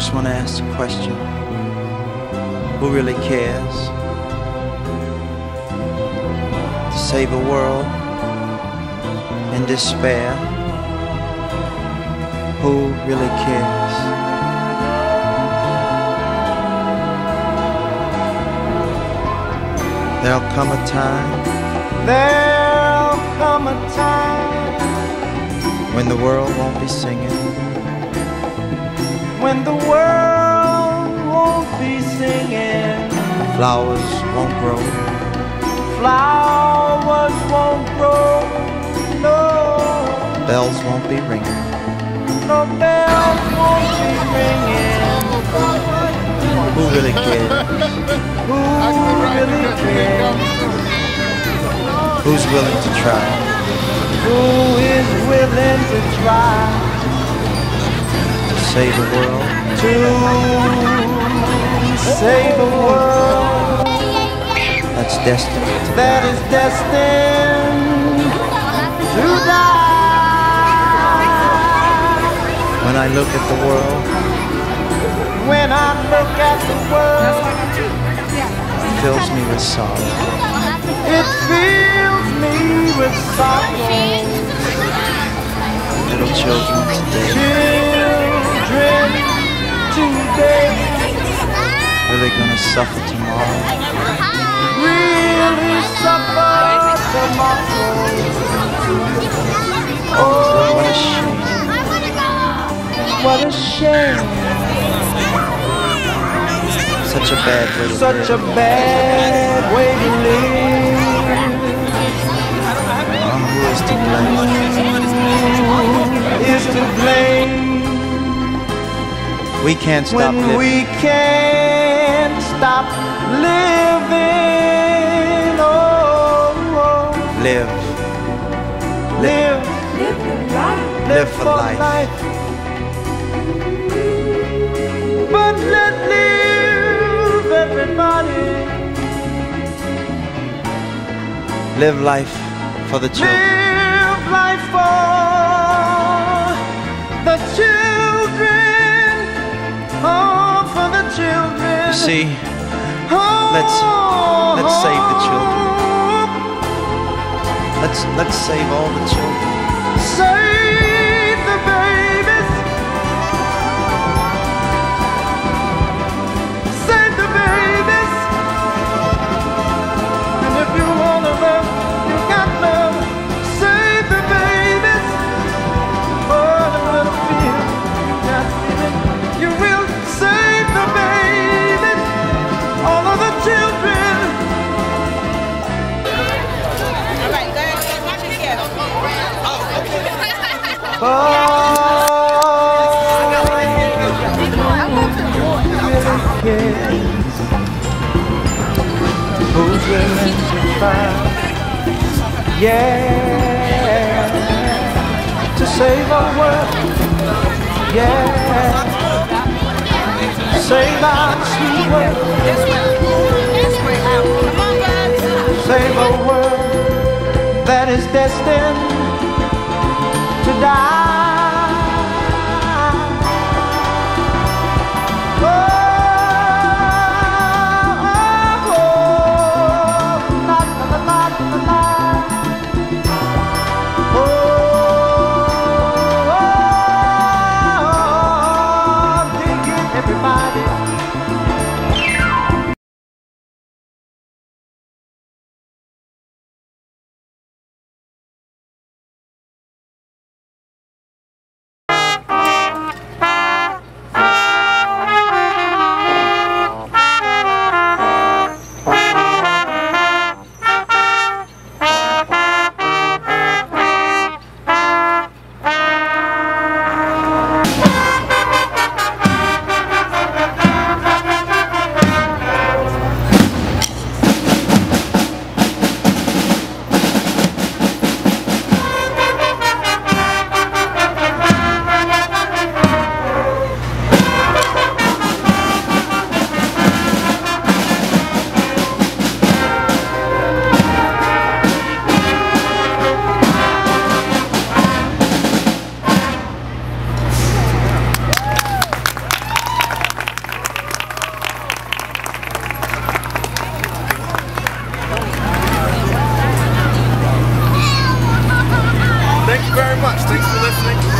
just want to ask a question. Who really cares? To save a world in despair? Who really cares? There'll come a time, there'll come a time when the world won't be singing, when the world won't be singing, flowers won't grow, flowers won't grow, no, bells won't be ringing, no bells won't be ringing. Who really cares? Who really cares? Who's willing to try? Who is willing to try save the world? To save the world that's destined. That is destined to die. When I look at the world, when I look at the world, it fills me with sorrow. It fills me with sorrow. Little children today, children today, really gonna suffer tomorrow. Really suffer tomorrow. Oh, what a oh, shame. What a shame. Such a bad way to Such a bad We can't stop when living. we can't stop living. Oh, oh. live. live, Live for life. But let live everybody. Live life for the children. Live life for the children. Let's- let's save the children. let's let's save all the children. Who's willing to try? Yeah, to save our world. Yeah, save our sweet world. Save a world that is destined much. Thanks for listening.